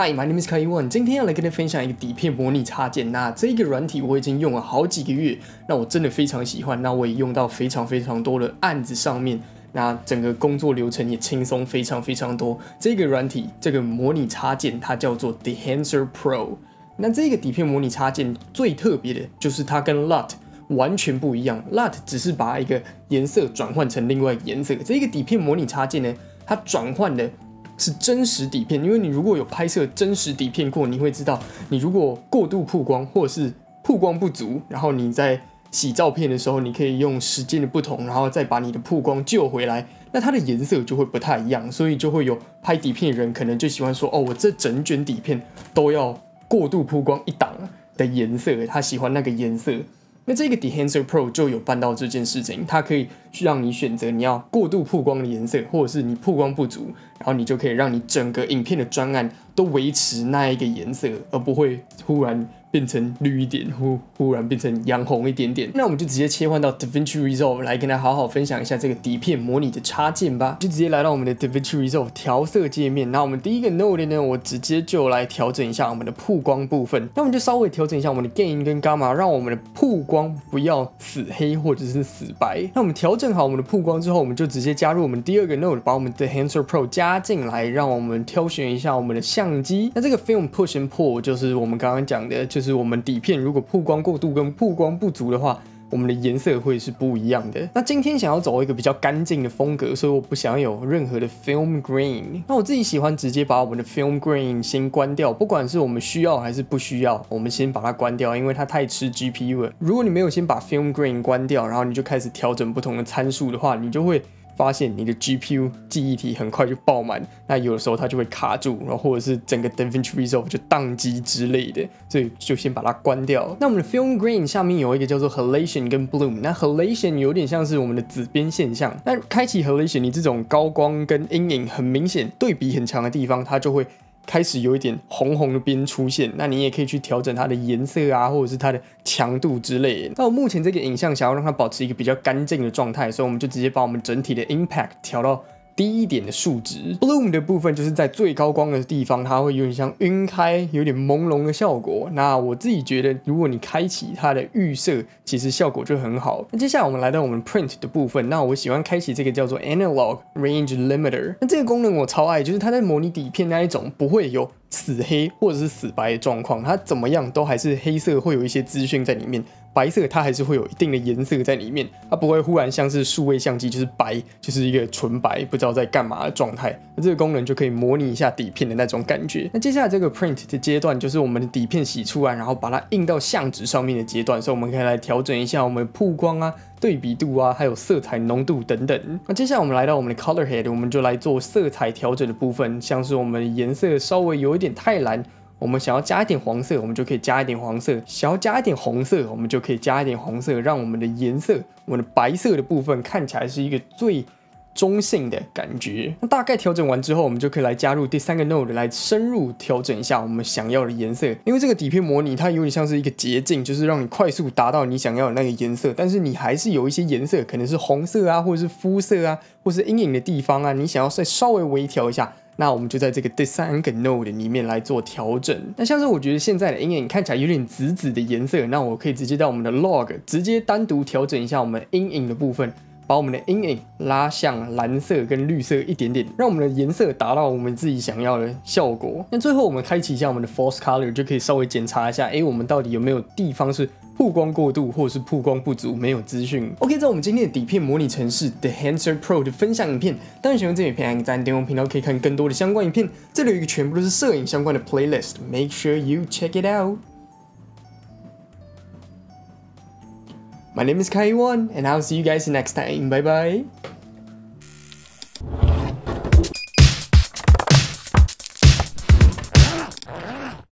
Hi, my name is Kai One。今天要来跟大家分享一个底片模拟插件。那这个软体我已经用了好几个月，那我真的非常喜欢。那我也用到非常非常多的案子上面，那整个工作流程也轻松非常非常多。这个软体，这个模拟插件，它叫做 Dehancer Pro。那这个底片模拟插件最特别的就是它跟 LUT 完全不一样。LUT 只是把一个颜色转换成另外一个颜色，这个底片模拟插件呢，它转换的。是真实底片，因为你如果有拍摄真实底片过，你会知道，你如果过度曝光或者是曝光不足，然后你在洗照片的时候，你可以用时间的不同，然后再把你的曝光救回来，那它的颜色就会不太一样，所以就会有拍底片的人可能就喜欢说，哦，我这整卷底片都要过度曝光一档的颜色，他喜欢那个颜色。那这个 Dehancer Pro 就有办到这件事情，它可以去让你选择你要过度曝光的颜色，或者是你曝光不足，然后你就可以让你整个影片的专案都维持那一个颜色，而不会突然。变成绿一点，忽忽然变成洋红一点点，那我们就直接切换到 DaVinci Resolve 来跟大家好好分享一下这个底片模拟的插件吧。就直接来到我们的 DaVinci Resolve 调色界面，那我们第一个 Node 呢，我直接就来调整一下我们的曝光部分。那我们就稍微调整一下我们的 Gain 跟 Gamma，让我们的曝光不要死黑或者是死白。那我们调整好我们的曝光之后，我们就直接加入我们第二个 Node，把我们的 Hancer Pro 加进来，让我们挑选一下我们的相机。那这个 Film Push and Pull 就是我们刚刚讲的。就是是我们底片如果曝光过度跟曝光不足的话，我们的颜色会是不一样的。那今天想要走一个比较干净的风格，所以我不想有任何的 film grain。那我自己喜欢直接把我们的 film grain 先关掉，不管是我们需要还是不需要，我们先把它关掉，因为它太吃 GPU 了。如果你没有先把 film grain 关掉，然后你就开始调整不同的参数的话，你就会。发现你的 GPU 记忆体很快就爆满，那有的时候它就会卡住，然后或者是整个 DaVinci Resolve 就宕机之类的，所以就先把它关掉。那我们的 Film Grain 下面有一个叫做 Halation 跟 Bloom，那 Halation 有点像是我们的紫边现象。那开启 Halation，你这种高光跟阴影很明显、对比很强的地方，它就会。开始有一点红红的边出现，那你也可以去调整它的颜色啊，或者是它的强度之类。那我目前这个影像想要让它保持一个比较干净的状态，所以我们就直接把我们整体的 impact 调到。低一点的数值，bloom 的部分就是在最高光的地方，它会有点像晕开、有点朦胧的效果。那我自己觉得，如果你开启它的预设，其实效果就很好。那接下来我们来到我们 print 的部分，那我喜欢开启这个叫做 analog range limiter。那这个功能我超爱，就是它在模拟底片那一种不会有死黑或者是死白的状况，它怎么样都还是黑色，会有一些资讯在里面。白色它还是会有一定的颜色在里面，它不会忽然像是数位相机就是白，就是一个纯白，不知道在干嘛的状态。那这个功能就可以模拟一下底片的那种感觉。那接下来这个 print 的阶段就是我们的底片洗出来，然后把它印到相纸上面的阶段，所以我们可以来调整一下我们曝光啊、对比度啊，还有色彩浓度等等。那接下来我们来到我们的 color head，我们就来做色彩调整的部分，像是我们颜色稍微有一点太蓝。我们想要加一点黄色，我们就可以加一点黄色；想要加一点红色，我们就可以加一点红色，让我们的颜色，我们的白色的部分看起来是一个最中性的感觉。那大概调整完之后，我们就可以来加入第三个 node 来深入调整一下我们想要的颜色。因为这个底片模拟它有点像是一个捷径，就是让你快速达到你想要的那个颜色，但是你还是有一些颜色可能是红色啊，或者是肤色啊，或是阴影的地方啊，你想要再稍微微调一下。那我们就在这个第三个 node 里面来做调整。那像是我觉得现在的阴影看起来有点紫紫的颜色，那我可以直接到我们的 log 直接单独调整一下我们阴影的部分，把我们的阴影拉向蓝色跟绿色一点点，让我们的颜色达到我们自己想要的效果。那最后我们开启一下我们的 false color，就可以稍微检查一下，哎，我们到底有没有地方是。曝光过度或者是曝光不足，没有资讯。OK，在我们今天的底片模拟城市 The Hanser Pro 的分享影片，当然喜欢这影片，按赞、订阅频道可以看更多的相关影片。这里有一个全部都是摄影相关的 playlist，make sure you check it out。My name is Kai Wan，and I'll see you guys next time. Bye bye.